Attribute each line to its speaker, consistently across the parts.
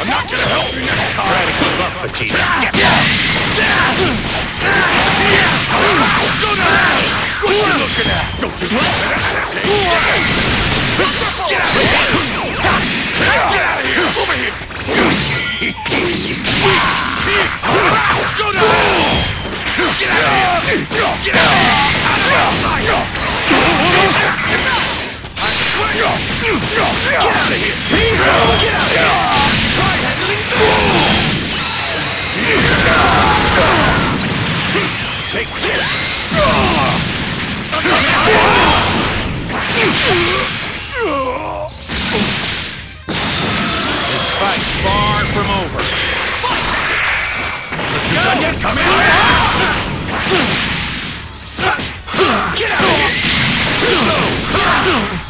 Speaker 1: I'm not gonna help you next time. Try to keep up, Vegeta. Get lost! To! Get out of here! Get out of here! Out of! Get out of here! Get out of here! Try handling this! Take this!
Speaker 2: This fight's far from over.
Speaker 1: You done yet? Come here! Get out of here! Too slow!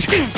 Speaker 2: Jesus.